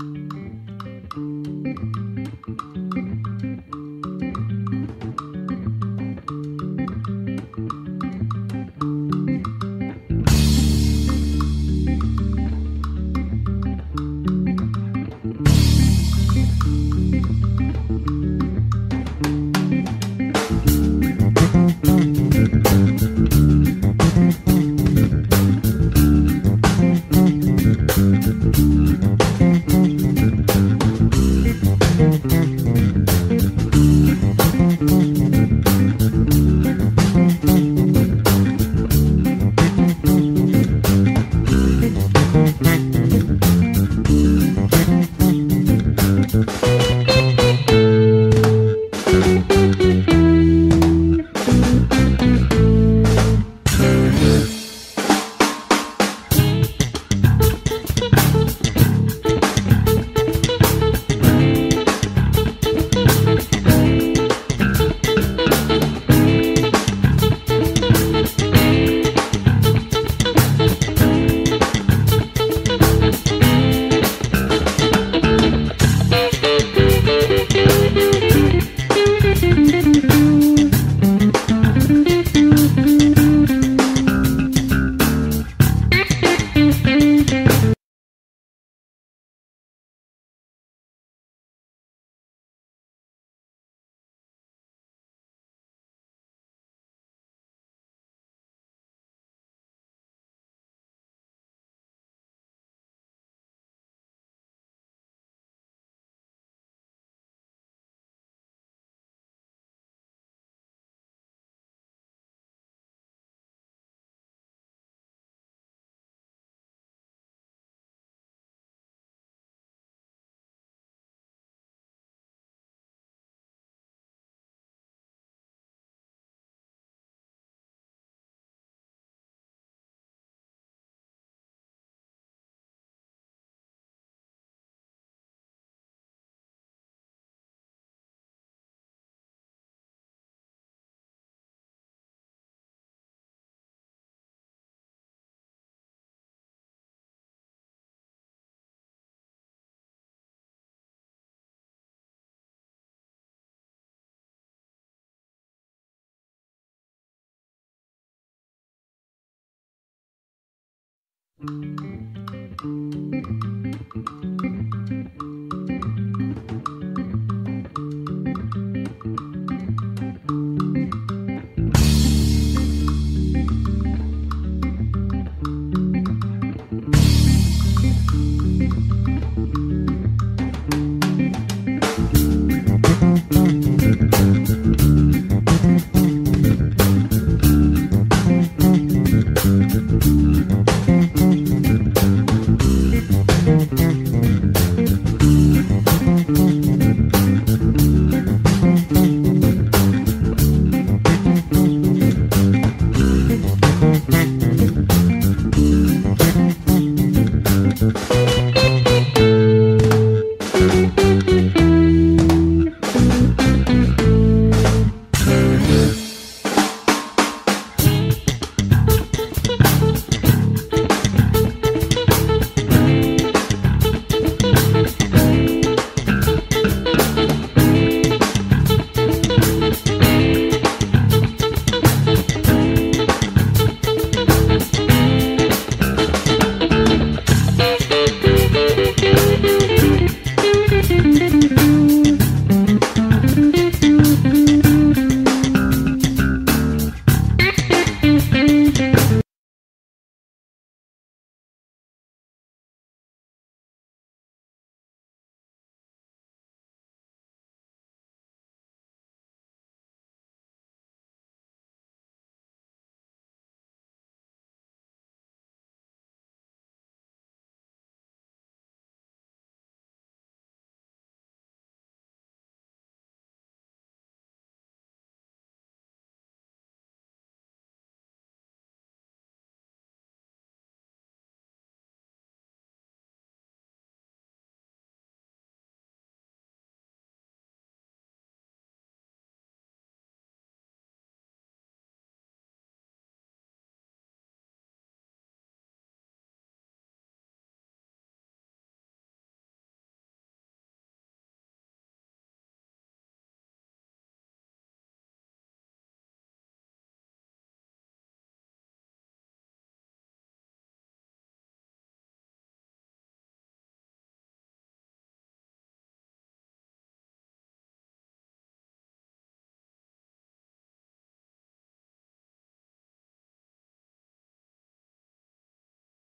Thank you. Música